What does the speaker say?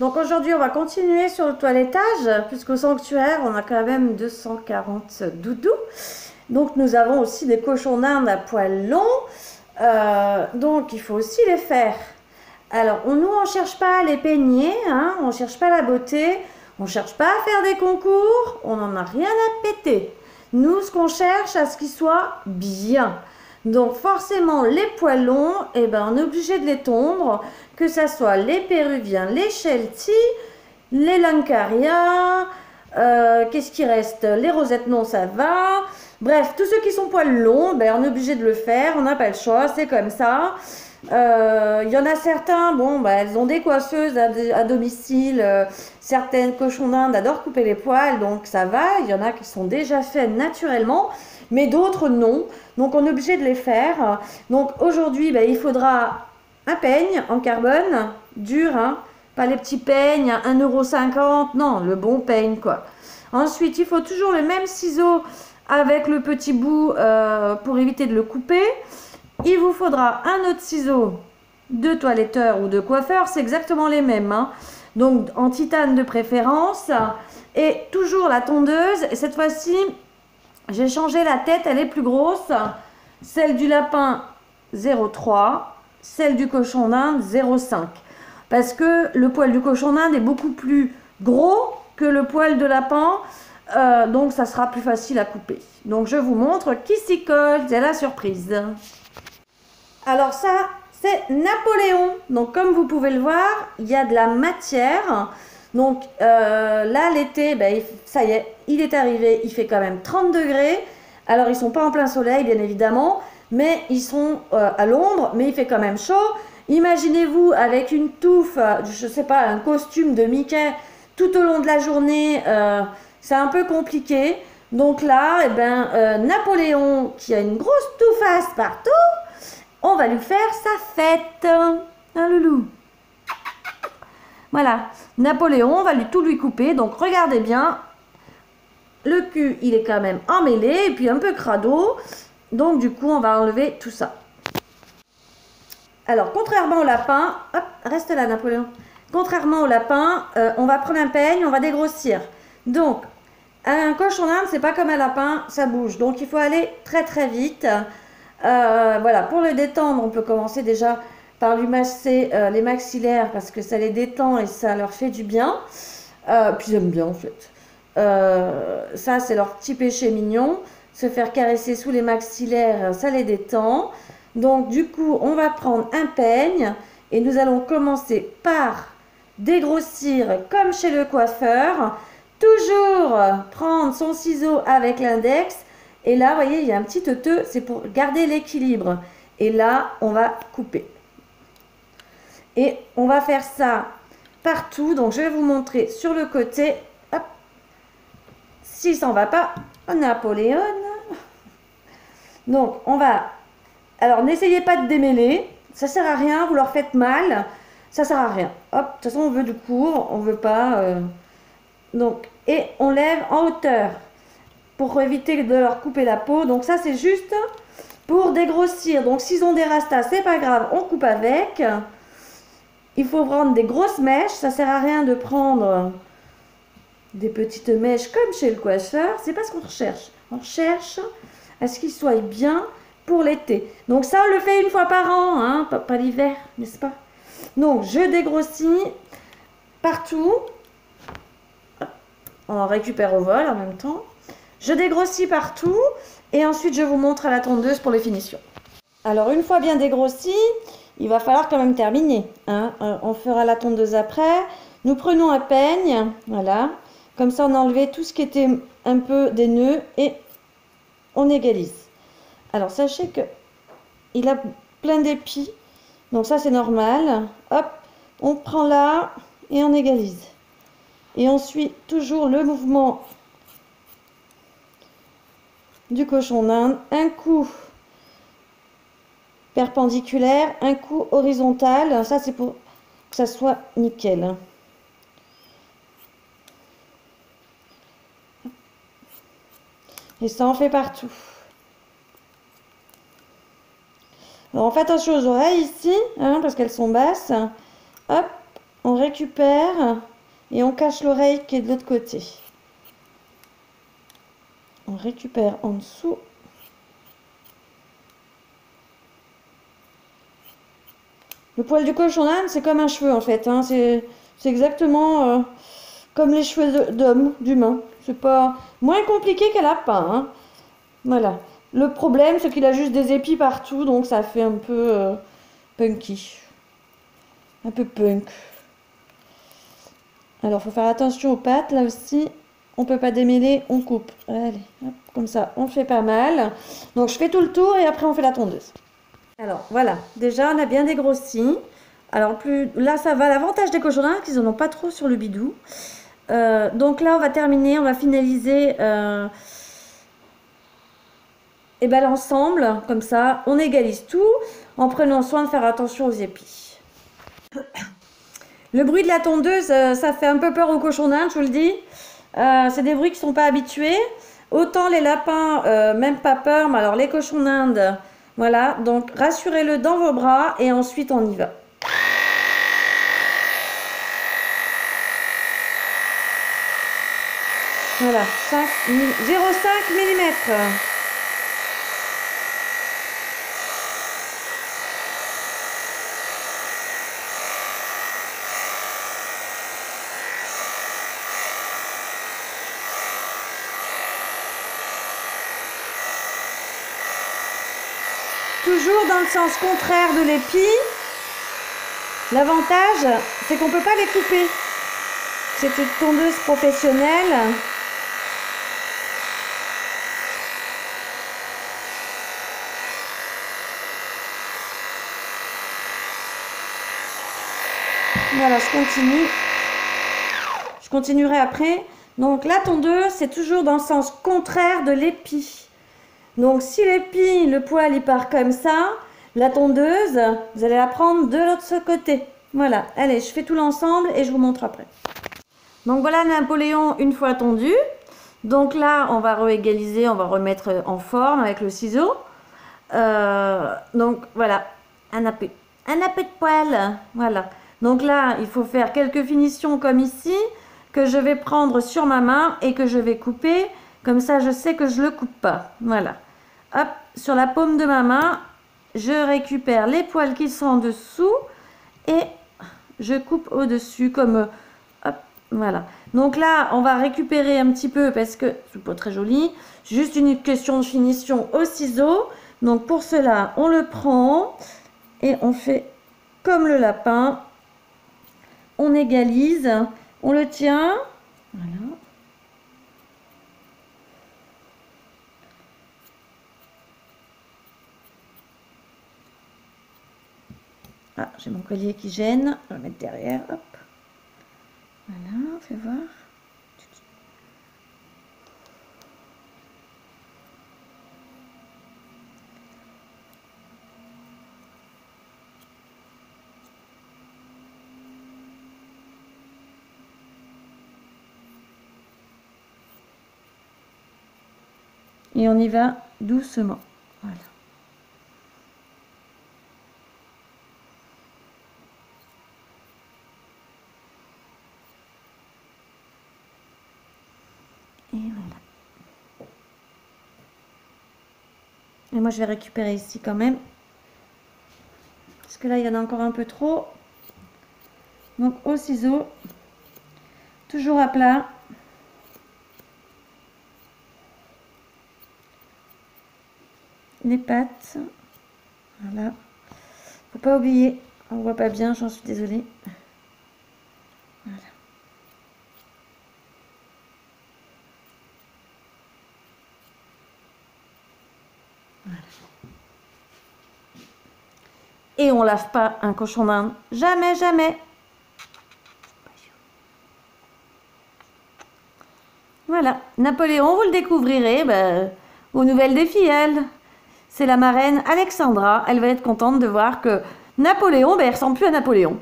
Donc aujourd'hui, on va continuer sur le toilettage, puisqu'au sanctuaire, on a quand même 240 doudous. Donc nous avons aussi des cochons d'Inde à poils longs. Euh, donc il faut aussi les faire. Alors on, nous, on ne cherche pas à les peigner, hein, on ne cherche pas la beauté, on ne cherche pas à faire des concours, on n'en a rien à péter. Nous, ce qu'on cherche, à ce qu'ils soient bien. Donc forcément, les poils longs, eh ben, on est obligé de les tondre, que ce soit les péruviens, les Sheltie, les Lancaria, euh, qu'est-ce qui reste Les rosettes non, ça va. Bref, tous ceux qui sont poils longs, ben, on est obligé de le faire, on n'a pas le choix, c'est comme ça. Il euh, y en a certains, bon, ben, elles ont des coiffeuses à, domicile. Euh, certaines cochons d'Inde adorent couper les poils, donc ça va. Il y en a qui sont déjà faits naturellement, mais d'autres non. Donc on est obligé de les faire. Donc aujourd'hui, ben, il faudra un peigne en carbone, dur, hein, pas les petits peignes à 1,50€, non, le bon peigne quoi. Ensuite, il faut toujours le même ciseau avec le petit bout euh, pour éviter de le couper. Il vous faudra un autre ciseau de toiletteur ou de coiffeur, c'est exactement les mêmes. Hein. Donc en titane de préférence. Et toujours la tondeuse. Et cette fois-ci, j'ai changé la tête, elle est plus grosse. Celle du lapin 0,3, celle du cochon d'Inde 0,5. Parce que le poil du cochon d'Inde est beaucoup plus gros que le poil de lapin. Euh, donc ça sera plus facile à couper. Donc je vous montre qui s'y colle, c'est la surprise. Alors ça, c'est Napoléon. Donc comme vous pouvez le voir, il y a de la matière. Donc euh, là, l'été, ben, ça y est, il est arrivé, il fait quand même 30 degrés. Alors ils sont pas en plein soleil, bien évidemment, mais ils sont euh, à l'ombre, mais il fait quand même chaud. Imaginez-vous avec une touffe, je sais pas, un costume de Mickey tout au long de la journée c'est un peu compliqué. Donc là, eh ben, euh, Napoléon, qui a une grosse touffasse partout, on va lui faire sa fête. Un loulou. Voilà. Napoléon, on va lui tout lui couper. Donc regardez bien. Le cul, il est quand même emmêlé et puis un peu crado. Donc du coup, on va enlever tout ça. Alors, contrairement au lapin, hop, reste là Napoléon. Contrairement au lapin, euh, on va prendre un peigne, on va dégrossir. Donc, un cochon d'Inde, c'est pas comme un lapin, ça bouge. Donc il faut aller très très vite. Euh, voilà, pour le détendre, on peut commencer déjà par lui masser euh, les maxillaires parce que ça les détend et ça leur fait du bien. Puis j'aime bien en fait. ça, c'est leur petit péché mignon. Se faire caresser sous les maxillaires, ça les détend. Donc du coup, on va prendre un peigne et nous allons commencer par dégrossir comme chez le coiffeur. Toujours prendre son ciseau avec l'index. Et là, vous voyez, il y a un petit teuteux, c'est pour garder l'équilibre. Et là, on va couper. Et on va faire ça partout. Donc, je vais vous montrer sur le côté. Si ça ne va pas, Napoléon. Donc, on va... Alors, n'essayez pas de démêler. Ça sert à rien, vous leur faites mal. Ça sert à rien. Hop, de toute façon, on veut du court. On veut pas... Euh, donc, et on lève en hauteur pour éviter de leur couper la peau. Donc ça, c'est juste pour dégrossir. Donc s'ils ont des rastas, c'est pas grave, on coupe avec. Il faut prendre des grosses mèches. Ça sert à rien de prendre des petites mèches comme chez le coiffeur. C'est pas ce qu'on recherche. On cherche à ce qu'ils soient bien pour l'été. Donc ça, on le fait une fois par an, hein, pas, pas l'hiver, n'est-ce pas? Donc je dégrossis partout. On récupère au vol en même temps. Je dégrossis partout et ensuite je vous montre à la tondeuse pour les finitions. Alors une fois bien dégrossi, il va falloir quand même terminer. Hein. Euh, on fera la tondeuse après. Nous prenons un peigne, voilà. Comme ça on a enlevé tout ce qui était un peu des nœuds et on égalise. Alors sachez que il a plein d'épis, donc ça c'est normal. Hop, on prend là et on égalise. Et on suit toujours le mouvement du cochon d'Inde. Un coup perpendiculaire, un coup horizontal. Ça, c'est pour que ça soit nickel. Et ça en fait partout. Alors, on fait attention aux oreilles ici, hein, parce qu'elles sont basses. Hop, on récupère et on cache l'oreille qui est de l'autre côté. On récupère en dessous. Le poil du cochon d'âne, c'est comme un cheveu en fait. Hein. C'est exactement euh, comme les cheveux d'homme, d'humain. C'est pas moins compliqué qu'un lapin. Hein. Voilà. Le problème, c'est qu'il a juste des épis partout, donc ça fait un peu euh, punky. Un peu punk. Alors, faut faire attention aux pattes, là aussi. On peut pas démêler, on coupe. Allez, comme ça, on fait pas mal. Donc, je fais tout le tour et après, on fait la tondeuse. Alors, voilà. Déjà, on a bien dégrossi. Alors, plus là, ça va. L'avantage des cochons qu'ils n'en ont pas trop sur le bidou. Euh, donc là, on va terminer, on va finaliser euh, ben, l'ensemble, comme ça, on égalise tout en prenant soin de faire attention aux épis. Le bruit de la tondeuse, euh, ça fait un peu peur aux cochons d'Inde, je vous le dis. c'est des bruits qui ne sont pas habitués. Autant les lapins, même pas peur, mais alors les cochons d'Inde, voilà. Donc rassurez-le dans vos bras et ensuite on y va. Voilà, 0,5 mm. Toujours dans le sens contraire de l'épi. L'avantage, c'est qu'on ne peut pas les couper. C'est une tondeuse professionnelle. Voilà, je continue. Je continuerai après. Donc la tondeuse, c'est toujours dans le sens contraire de l'épi. Donc si l'épi, le poil, il part comme ça, la tondeuse, vous allez la prendre de l'autre côté. Voilà, allez, je fais tout l'ensemble et je vous montre après. Donc voilà Napoléon une fois tondu. Donc là, on va réégaliser, on va remettre en forme avec le ciseau. Euh, donc voilà, un appui, un appui de poil, voilà. Donc là, il faut faire quelques finitions comme ici, que je vais prendre sur ma main et que je vais couper. Comme ça, je sais que je ne le coupe pas. Voilà. Hop, sur la paume de ma main, je récupère les poils qui sont en dessous et je coupe au-dessus comme... Hop, voilà. Donc là, on va récupérer un petit peu parce que c'est pas très joli. Juste une question de finition au ciseau. Donc pour cela, on le prend et on fait comme le lapin on égalise, on le tient. Voilà. Ah, j'ai mon collier qui gêne. On va le mettre derrière. Hop. Voilà, fais voir. Et on y va doucement. Et voilà. Et moi, je vais récupérer ici quand même. Parce que là, il y en a encore un peu trop. Donc, au ciseau, toujours à plat. Les pattes. Voilà. Faut pas oublier, on voit pas bien, j'en suis désolée. Voilà. Et on lave pas un cochon d'Inde. Jamais, jamais. Voilà. Napoléon, vous le découvrirez ben, aux nouvelles des filles, c'est la marraine Alexandra. Elle va être contente de voir que Napoléon, ben, elle ressemble plus à Napoléon.